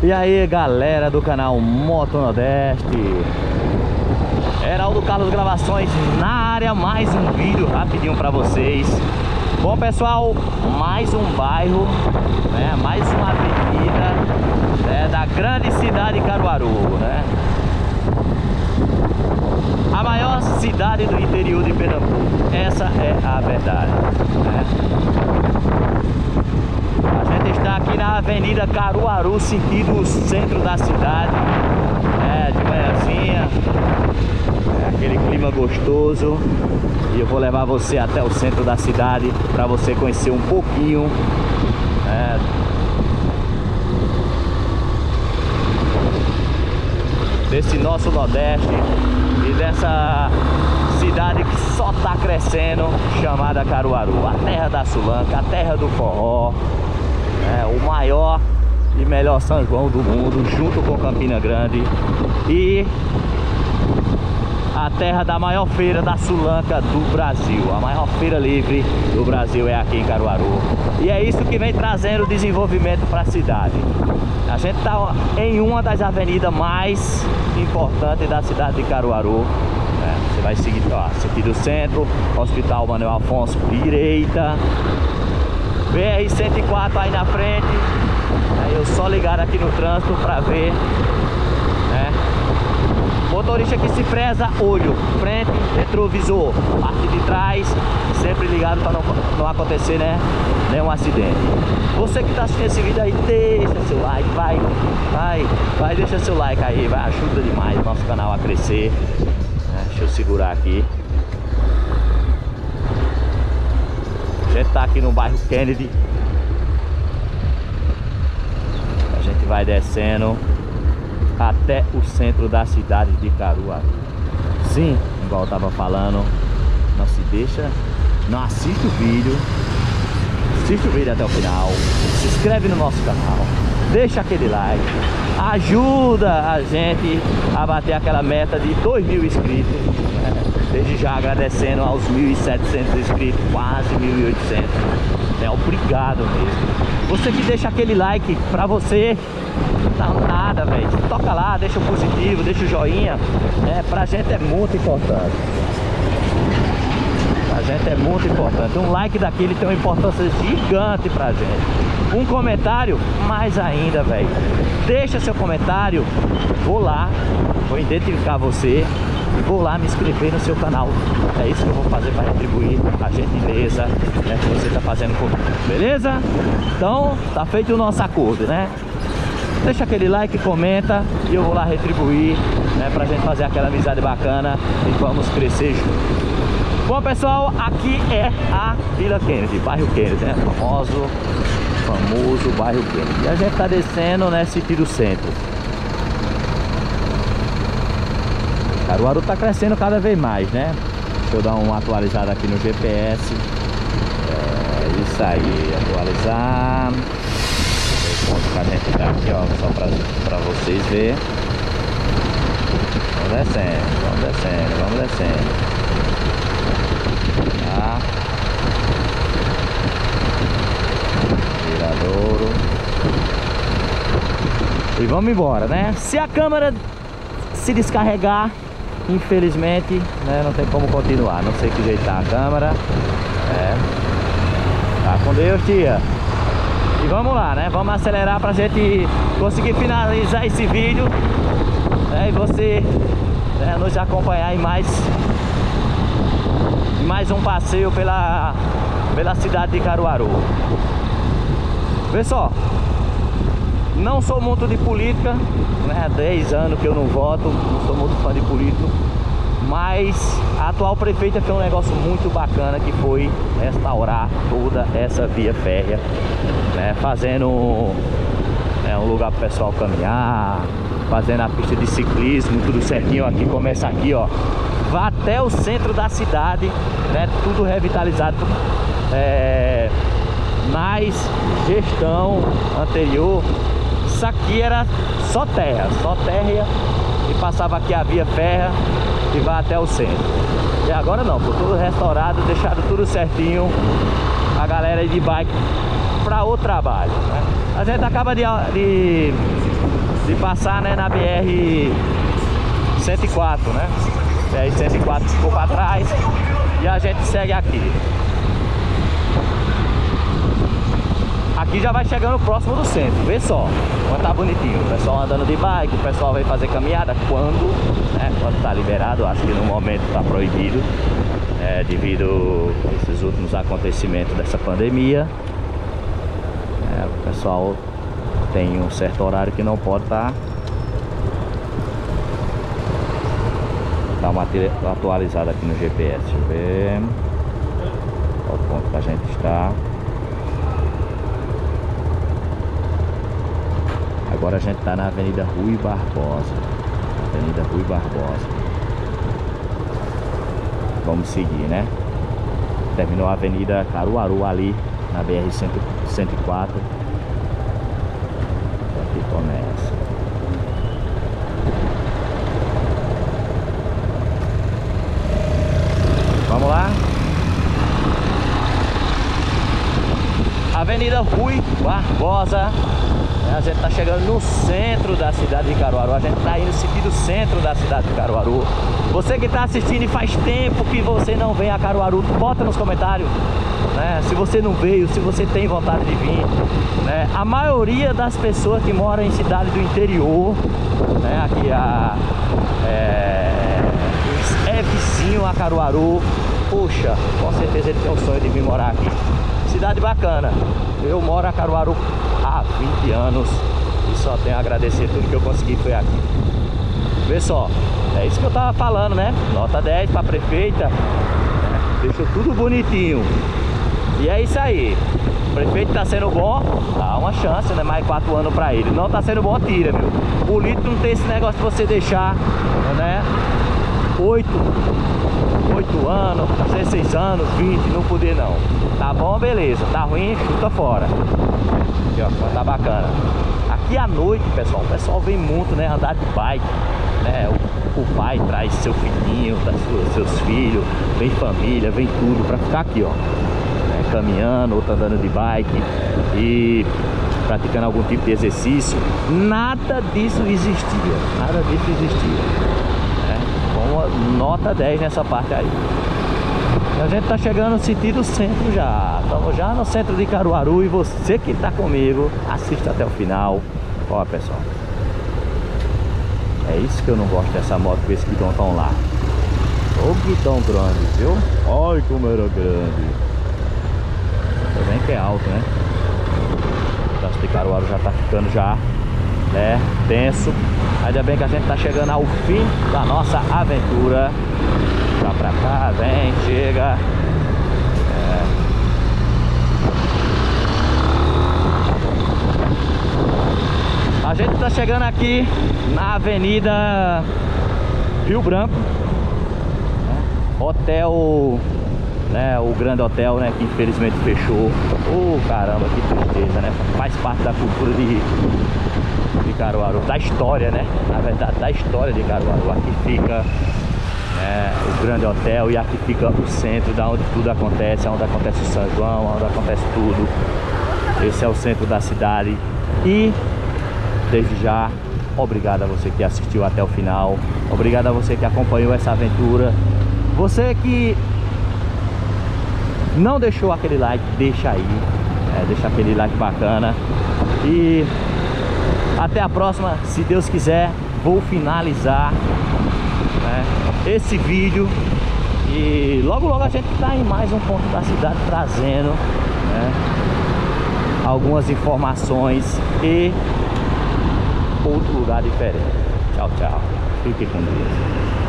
E aí galera do canal Moto Nordeste Heraldo Carlos Gravações na área, mais um vídeo rapidinho pra vocês Bom pessoal, mais um bairro, né, mais uma avenida né, da grande cidade de Caruaru né? A maior cidade do interior de Pernambuco, essa é a verdade né? Está aqui na Avenida Caruaru, sentido centro da cidade. É, de manhãzinha. É aquele clima gostoso. E eu vou levar você até o centro da cidade para você conhecer um pouquinho. É, desse nosso Nordeste e dessa só está crescendo, chamada Caruaru, a terra da Sulanca, a terra do forró, é, o maior e melhor São João do mundo, junto com Campina Grande e a terra da maior feira da Sulanca do Brasil. A maior feira livre do Brasil é aqui em Caruaru. E é isso que vem trazendo desenvolvimento para a cidade. A gente está em uma das avenidas mais importantes da cidade de Caruaru. Você vai seguir, ó, sentido centro, Hospital Manuel Afonso, direita, BR-104 aí na frente Aí eu só ligar aqui no trânsito pra ver né? Motorista que se preza, olho, frente, retrovisor Parte de trás, sempre ligado para não, não acontecer né? nenhum acidente Você que está assistindo esse vídeo aí, deixa seu like, vai, vai, vai, deixa seu like aí Vai, ajuda demais o nosso canal a crescer? Deixa eu segurar aqui. Gente tá aqui no bairro Kennedy. A gente vai descendo até o centro da cidade de Caruaru. Sim, igual eu tava falando Não se deixa, não assiste o vídeo Assiste o vídeo até o final Se inscreve no nosso canal Deixa aquele like Ajuda a gente a bater aquela meta de 2 mil inscritos Desde já agradecendo aos 1.700 inscritos, quase 1.800. É, obrigado mesmo. Você que deixa aquele like pra você, não nada, velho. Toca lá, deixa o positivo, deixa o joinha. É, pra gente é muito importante. Gente é muito importante. Um like daquele tem uma importância gigante pra gente. Um comentário, mais ainda, velho. Deixa seu comentário. Vou lá, vou identificar você vou lá me inscrever no seu canal. É isso que eu vou fazer para retribuir a gentileza né, que você está fazendo comigo. Beleza? Então, tá feito o nosso acordo, né? Deixa aquele like, comenta e eu vou lá retribuir, né, pra gente fazer aquela amizade bacana e vamos crescer juntos. Bom pessoal, aqui é a Vila Kennedy, bairro Kennedy, né? Famoso, famoso bairro Kennedy. E a gente tá descendo, né, sentido centro. Caruaru está crescendo cada vez mais, né? Deixa eu dar uma atualizada aqui no GPS. É isso aí, atualizar. Que a gente tá aqui, ó, só para vocês verem. Vamos descendo, vamos descendo, vamos descendo. Tá? E vamos embora, né? Se a câmera se descarregar, Infelizmente, né, não tem como continuar. Não sei que jeito tá a câmera. É. Tá com Deus, tia. E vamos lá, né? Vamos acelerar pra gente conseguir finalizar esse vídeo. Né? E você né, nos acompanhar em mais, em mais um passeio pela, pela cidade de Caruaru. Pessoal, não sou muito de política, né? Há 10 anos que eu não voto, não sou muito fã de político. Mas a atual prefeita fez um negócio muito bacana que foi restaurar toda essa via férrea, né? Fazendo né, um lugar para o pessoal caminhar, fazendo a pista de ciclismo, tudo certinho. Aqui começa aqui, ó. Vai até o centro da cidade, né? Tudo revitalizado. É, mais gestão anterior isso aqui era só terra, só terra e passava aqui a via ferra e vai até o centro. E agora não, foi tudo restaurado, deixado tudo certinho a galera de bike para o trabalho. Né? A gente acaba de, de de passar né, na BR 104, né? BR 104 ficou para trás e a gente segue aqui. Aqui já vai chegando próximo do centro, vê só como tá bonitinho. O pessoal andando de bike, o pessoal vai fazer caminhada quando, né, quando tá liberado, acho que no momento tá proibido, é, devido a esses últimos acontecimentos dessa pandemia. É, o pessoal tem um certo horário que não pode estar. Tá, dar uma atualizada aqui no GPS, deixa eu ver qual ponto que a gente está. Agora a gente está na Avenida Rui Barbosa. Avenida Rui Barbosa. Vamos seguir, né? Terminou a Avenida Caruaru ali, na BR 104. Aqui começa. Vamos lá? Avenida Rui Barbosa a gente está chegando no centro da cidade de Caruaru. A gente está indo sentido centro da cidade de Caruaru. Você que está assistindo e faz tempo que você não vem a Caruaru, bota nos comentários. Né? Se você não veio, se você tem vontade de vir. Né? A maioria das pessoas que moram em cidade do interior, né? aqui a, é, é vizinho a Caruaru. Puxa, com certeza ele tem um sonho de vir morar aqui. Cidade bacana. Eu moro a Caruaru 20 anos e só tenho a agradecer tudo que eu consegui foi aqui. Vê só, é isso que eu tava falando, né? Nota 10 para prefeita, né? deixou tudo bonitinho. E é isso aí. O prefeito tá sendo bom, dá uma chance, né? Mais quatro anos para ele. Não tá sendo bom, tira, meu. Político não tem esse negócio de você deixar, né? Oito, oito anos, 16 anos, 20, não poder não. Tá bom, beleza. Tá ruim, chuta fora. Aqui, ó, tá bacana. Aqui à noite, pessoal, o pessoal vem muito, né, andar de bike. Né? O, o pai traz seu filhinho, traz seus filhos, vem família, vem tudo pra ficar aqui, ó. Né, caminhando, outro andando de bike e praticando algum tipo de exercício. Nada disso existia. Nada disso existia. Nota 10 nessa parte aí. A gente tá chegando no sentido centro já. Estamos já no centro de Caruaru e você que tá comigo, assista até o final. Ó, pessoal. É isso que eu não gosto dessa moto com esse guidão tão lá. Ô guidão grande, viu? Olha como era grande. Também que é alto, né? O de Caruaru já tá ficando já, né? Tenso. Ainda bem que a gente tá chegando ao fim da nossa aventura. Vá pra cá, vem, chega. É. A gente tá chegando aqui na Avenida Rio Branco. Né? Hotel, né? O grande hotel, né? Que infelizmente fechou. Oh, caramba, que tristeza, né? Faz parte da cultura de, de Caruaru, da história, né? Na verdade, da história de Caruaru. Aqui fica é, o grande hotel e aqui fica o centro da onde tudo acontece, onde acontece o São João, onde acontece tudo. Esse é o centro da cidade e desde já obrigado a você que assistiu até o final, obrigado a você que acompanhou essa aventura, você que não deixou aquele like, deixa aí, é, deixa aquele like bacana e até a próxima, se Deus quiser, vou finalizar né, esse vídeo e logo logo a gente está em mais um ponto da cidade trazendo né, algumas informações e outro lugar diferente. Tchau, tchau. Fique com Deus.